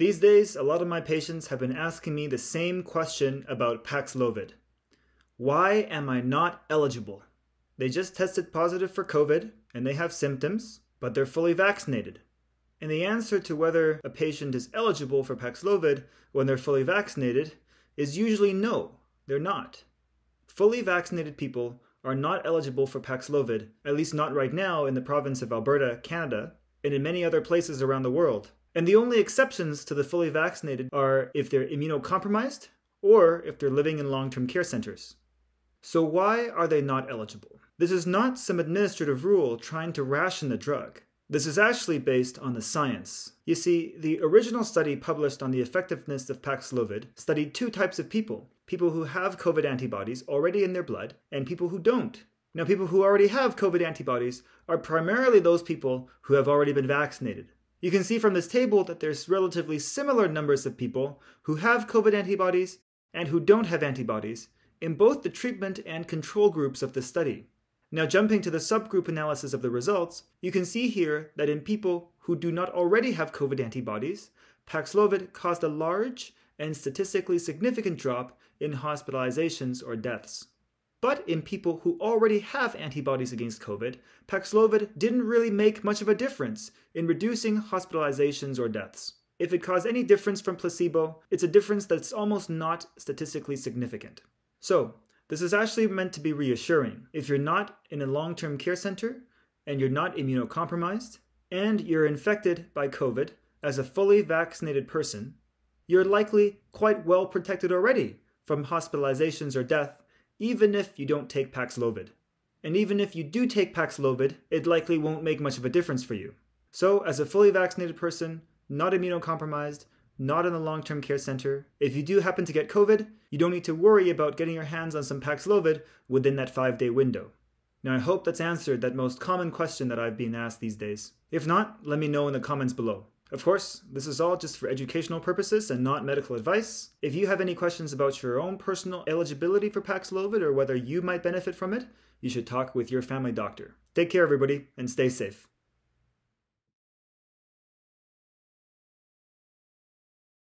These days, a lot of my patients have been asking me the same question about Paxlovid. Why am I not eligible? They just tested positive for COVID and they have symptoms, but they're fully vaccinated. And the answer to whether a patient is eligible for Paxlovid when they're fully vaccinated is usually no, they're not. Fully vaccinated people are not eligible for Paxlovid, at least not right now in the province of Alberta, Canada, and in many other places around the world. And the only exceptions to the fully vaccinated are if they're immunocompromised or if they're living in long term care centers. So, why are they not eligible? This is not some administrative rule trying to ration the drug. This is actually based on the science. You see, the original study published on the effectiveness of Paxlovid studied two types of people people who have COVID antibodies already in their blood and people who don't. Now, people who already have COVID antibodies are primarily those people who have already been vaccinated. You can see from this table that there's relatively similar numbers of people who have COVID antibodies and who don't have antibodies in both the treatment and control groups of the study. Now jumping to the subgroup analysis of the results, you can see here that in people who do not already have COVID antibodies, Paxlovid caused a large and statistically significant drop in hospitalizations or deaths. But in people who already have antibodies against COVID, Paxlovid didn't really make much of a difference in reducing hospitalizations or deaths. If it caused any difference from placebo, it's a difference that's almost not statistically significant. So, this is actually meant to be reassuring. If you're not in a long term care center, and you're not immunocompromised, and you're infected by COVID as a fully vaccinated person, you're likely quite well protected already from hospitalizations or death even if you don't take Paxlovid. And even if you do take Paxlovid, it likely won't make much of a difference for you. So, as a fully vaccinated person, not immunocompromised, not in a long term care center, if you do happen to get COVID, you don't need to worry about getting your hands on some Paxlovid within that five day window. Now, I hope that's answered that most common question that I've been asked these days. If not, let me know in the comments below. Of course, this is all just for educational purposes and not medical advice. If you have any questions about your own personal eligibility for Paxlovid or whether you might benefit from it, you should talk with your family doctor. Take care, everybody, and stay safe.